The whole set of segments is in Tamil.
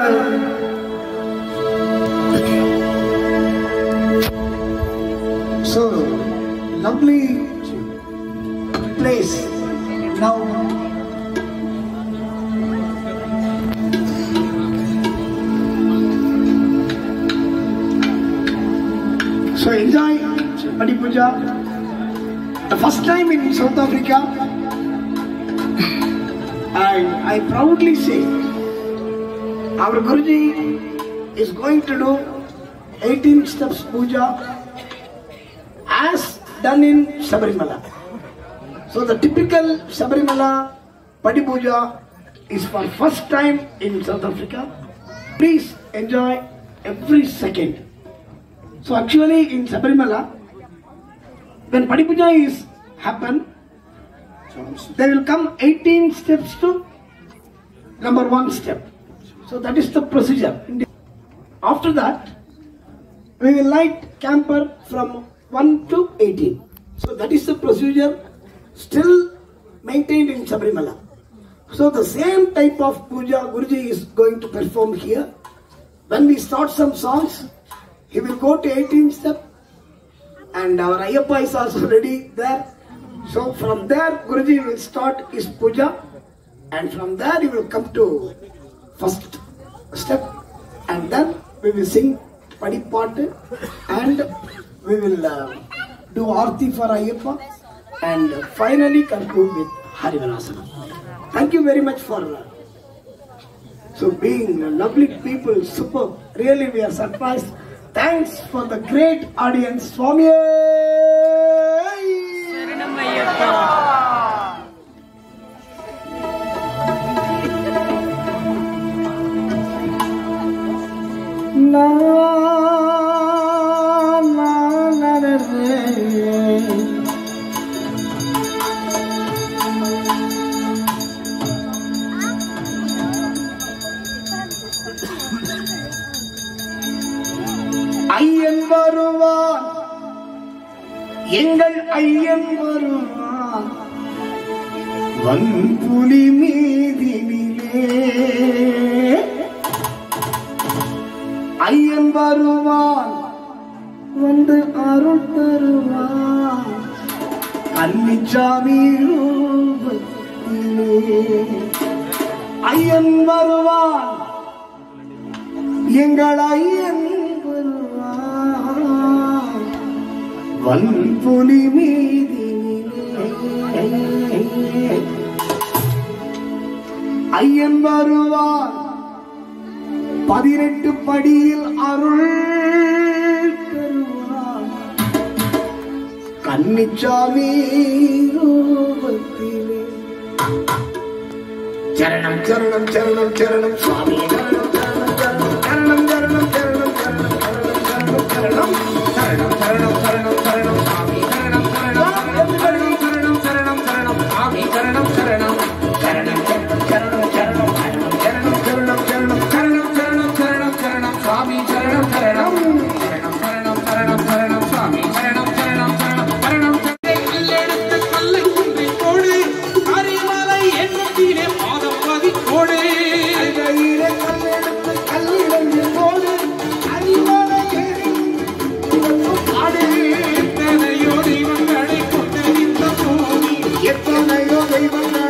So, lovely place. Now, so enjoy Padi Puja. The first time in South Africa, I, I proudly say, our Guruji is going to do 18 steps puja as done in Sabarimala. So the typical Sabarimala Padi Puja is for first time in South Africa. Please enjoy every second. So actually in Sabarimala, when Padi Puja is happen, there will come 18 steps to number one step. So that is the procedure. After that, we will light camper from 1 to 18. So that is the procedure still maintained in Sabrimala. So the same type of puja Guruji is going to perform here. When we start some songs, he will go to 18 step and our Ayyappa is also ready there. So from there Guruji will start his puja and from there he will come to first step and then we will sing Padipattu and we will uh, do Aarti for Ayyappa and finally conclude with Harivanasana. Thank you very much for uh, so being lovely people, superb. Really we are surprised. Thanks for the great audience. Swami! Na, ஐயன் வருவான் எங்கள் ஐயன் வருவான். வன்புலி மீதினிலே. ஐயன் வருவான். வந்து அருள் தருவான். கன்னிச்சாமி ஐயன் வருவான். எங்கள் ஐயன் வருவான். வன்புலி மீதினிலே ஐயன் வருவான். பதினெட்டு படியில் அருள் கன்னிச்சாமி ரூபத்திலே சரணம் சரணம் சரணம் சரணம் சுவாமி சரணம் சரணம் சரணம் சரணம் சரணம் சரணம் சரணம் சரணம் சரணம் சரணம் சரணம் Thank you.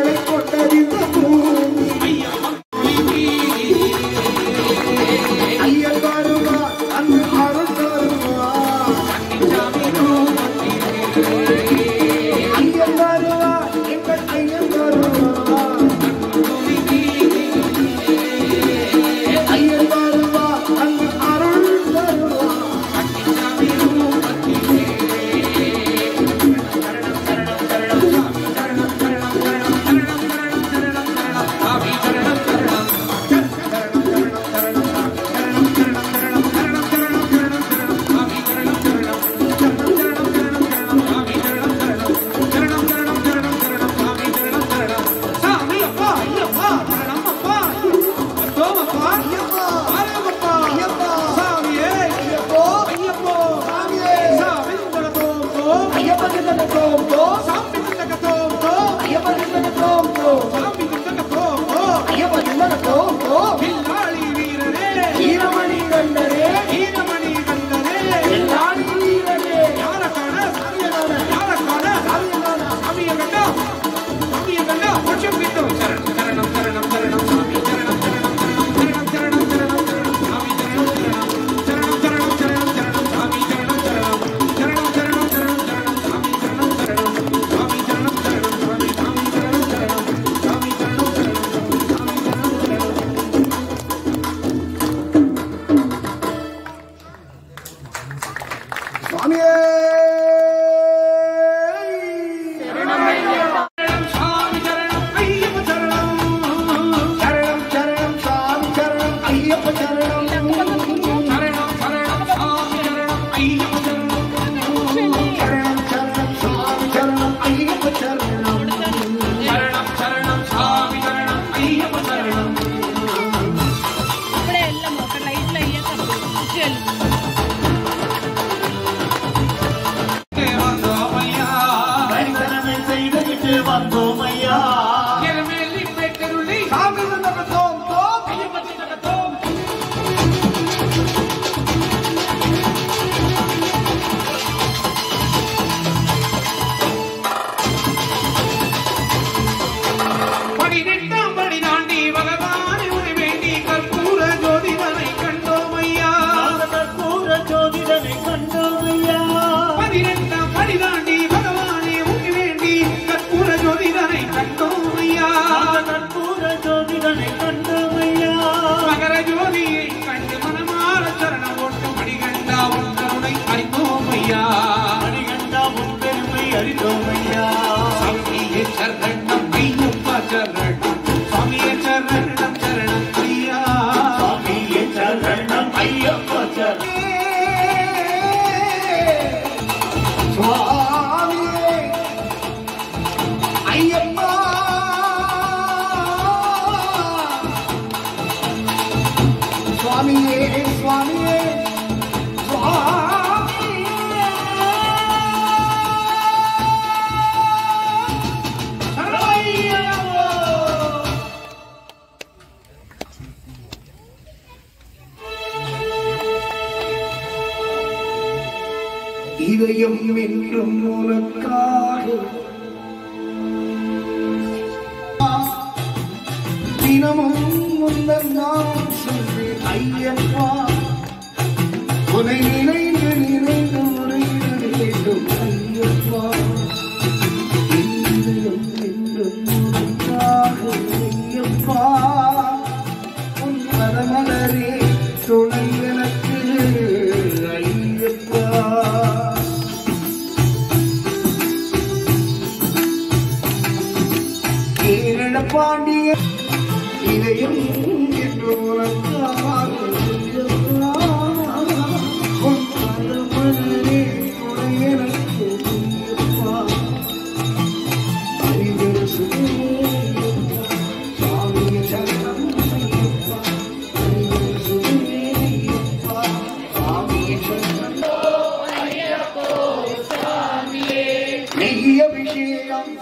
அபிஷேகம்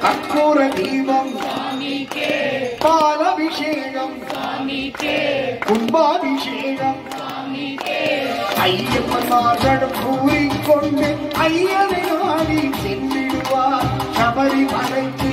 கற்பூர தீபம். பாலபிஷேகம். கும்பாபிஷேகம். ஐயப்பன் மாதம் கூறிக்கொண்டு ஐயனை ஆடி சென்றிடுவார். சபரிமலைக்கு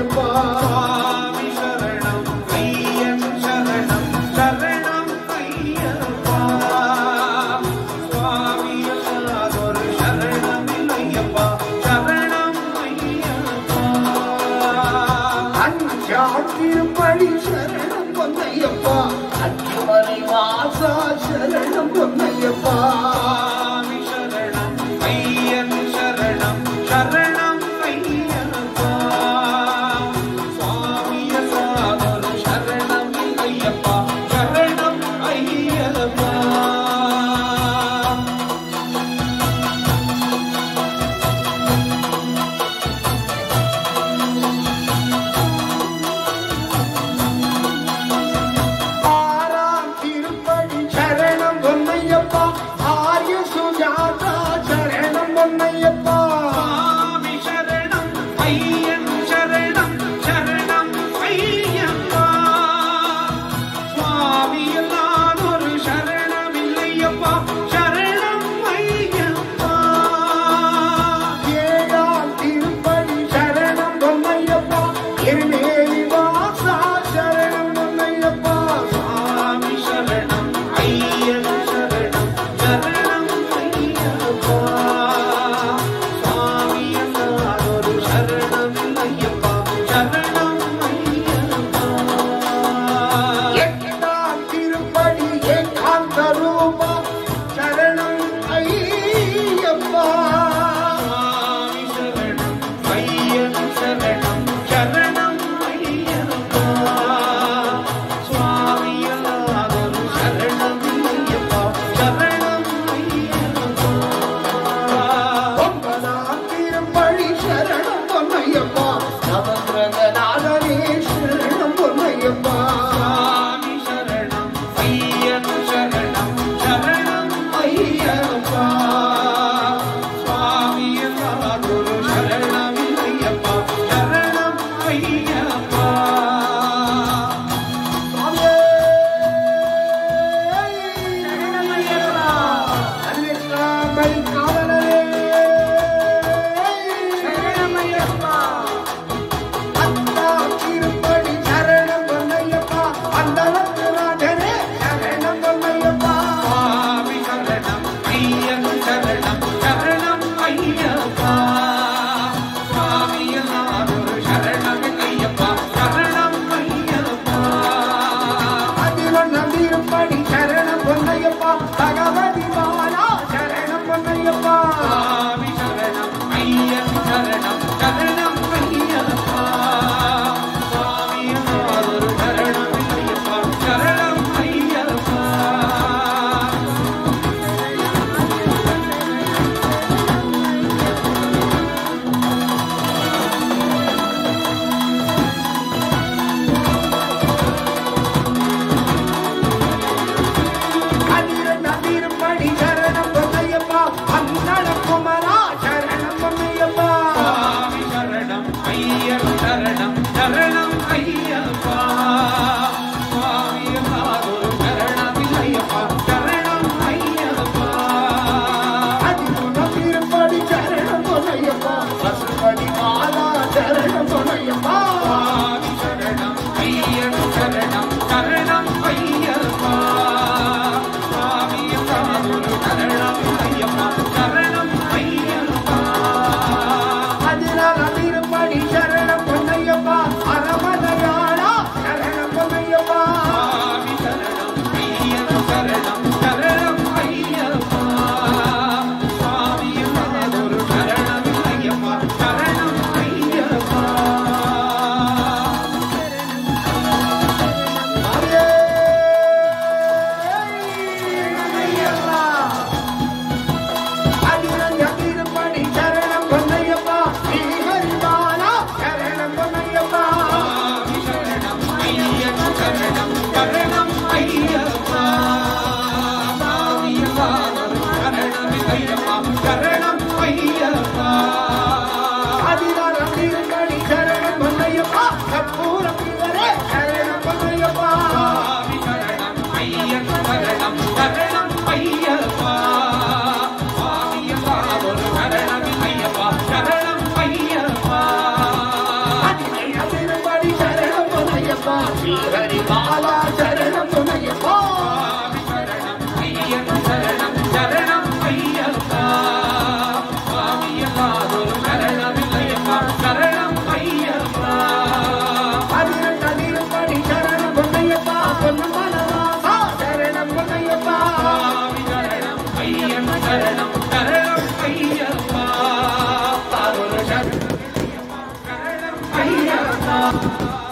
ஐயப்பா திருப்பணி சரணம் பொன்னையப்பா. அச்சமரை வாசா சரணம் பொன்னையப்பா. Bye.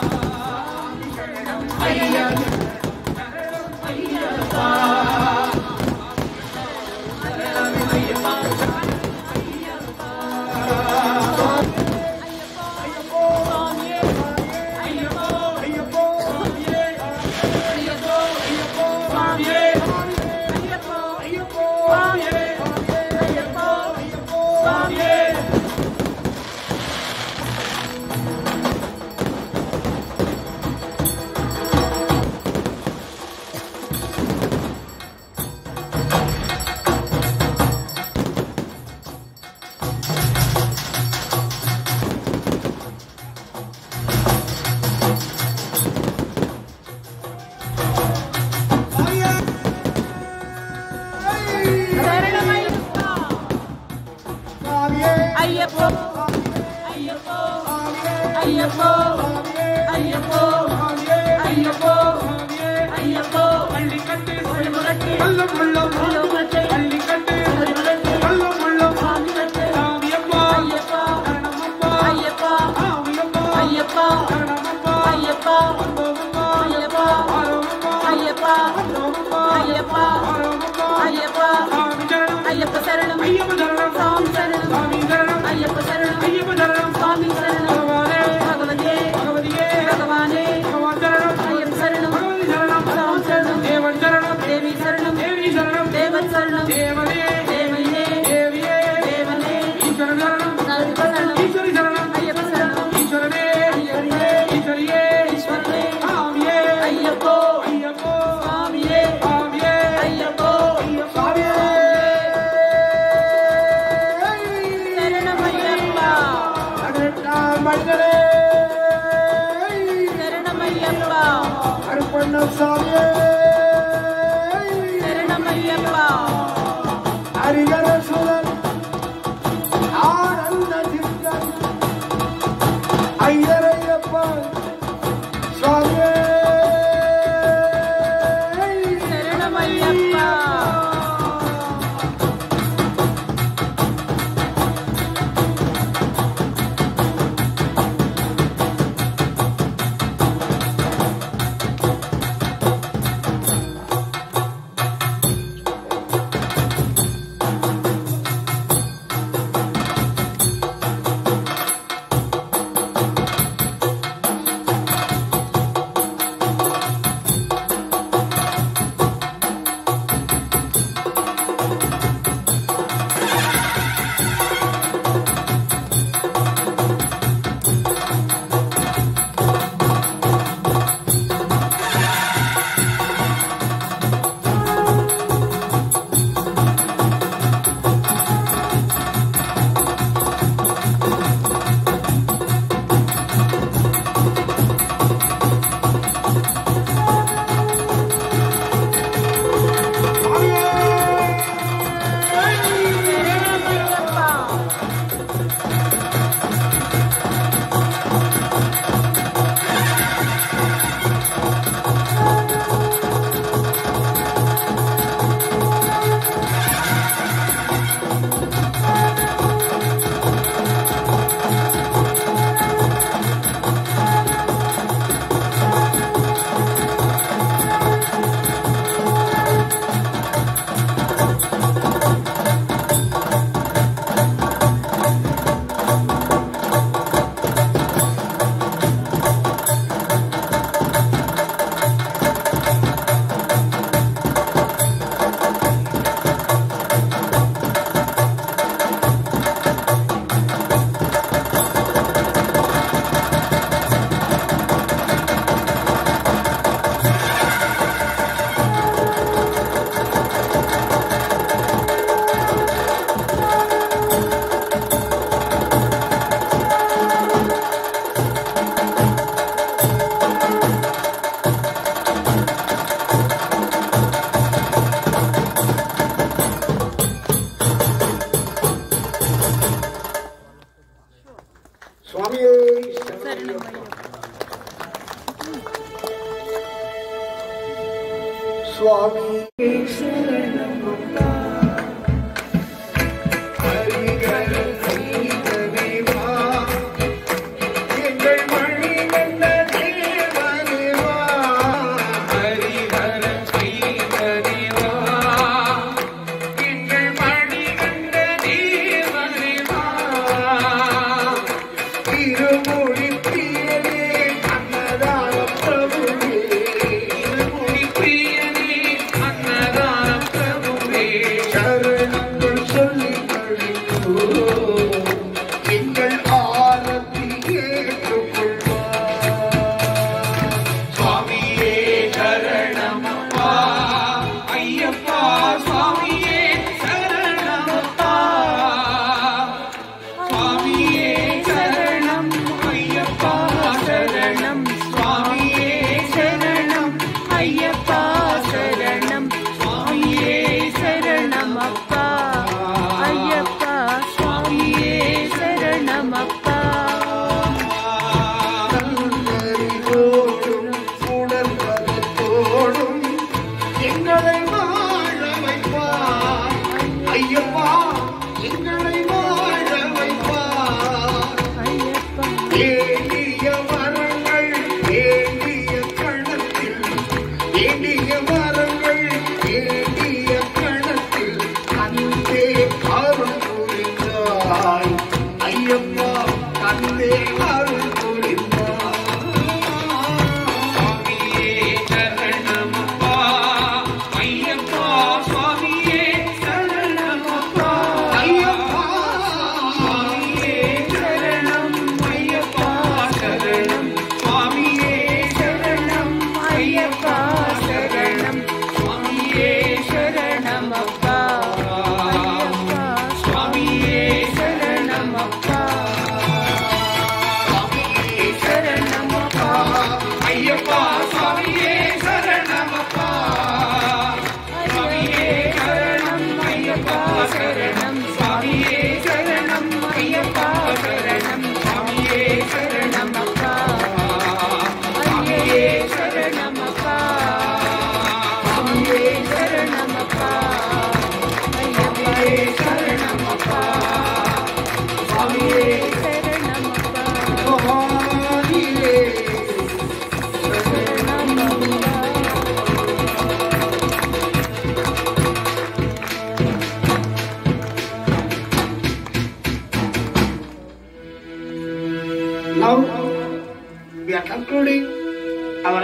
Swami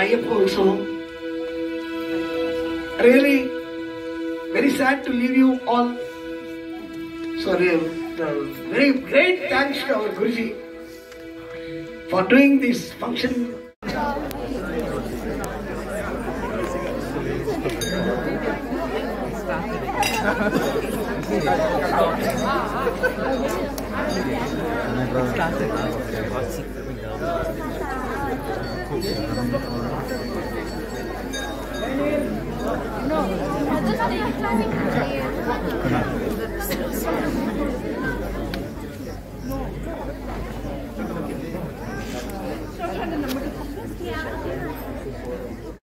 Ayaposo. Really, very sad to leave you all. Sorry, um, very great thanks to our Guruji for doing this function. すいません。